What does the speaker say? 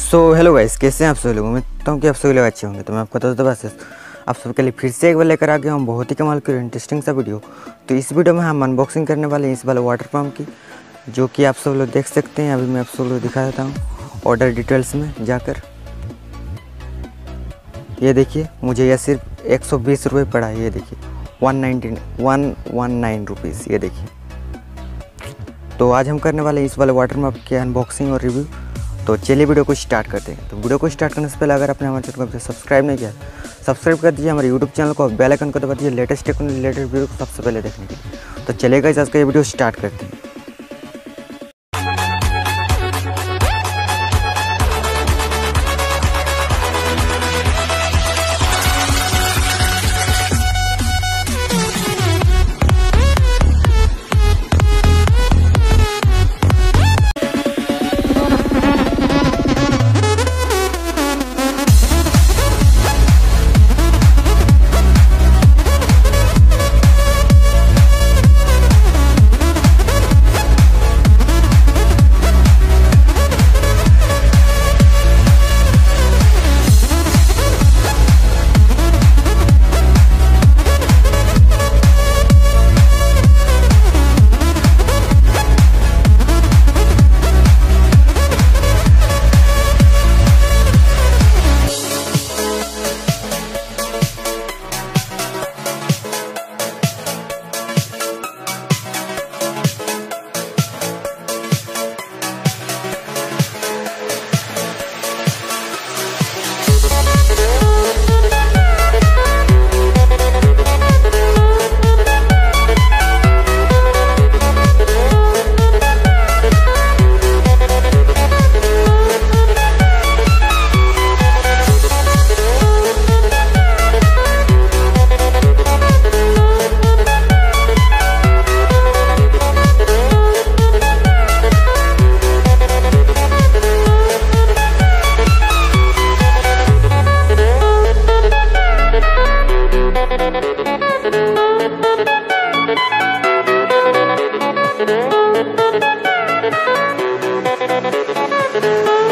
So hello guys कैसे हैं आप सभी लोग? उम्मीद करता हूँ कि आप सभी लोग अच्छे होंगे। तो मैं आपको बता दो, बस आप सबके लिए फिर से एक बार लेकर आ गया हूँ। बहुत ही कमाल की इंटरेस्टिंग सा वीडियो तो इस वीडियो में हम अनबॉक्सिंग करने वाले हैं इस वाले वाटर पम्प की, जो कि आप सब लोग देख सकते हैं। अभी मैं आप सब लोग दिखा देता हूँ ऑर्डर डिटेल्स में जाकर। ये देखिए, मुझे यह सिर्फ़ एक सौ बीस रुपये पड़ा है। ये देखिए one nineteen one one nine rupees ये देखिए। तो आज हम करने वाले इस वाले वाटर पम्प के अनबॉक्सिंग और रिव्यू तो चलिए वीडियो को स्टार्ट करते हैं। तो वीडियो को स्टार्ट करने से पहले अगर आपने हमारे चैनल को सब्सक्राइब नहीं किया, सब्सक्राइब कर दीजिए हमारे यूट्यूब चैनल को बेल आइकन को दबा दीजिए, लेटेस्ट टेक्नोलॉजी रिलेटेड वीडियो को सबसे पहले देखने के लिए। तो चलेगा का ये वीडियो स्टार्ट करते हैं। Thank you.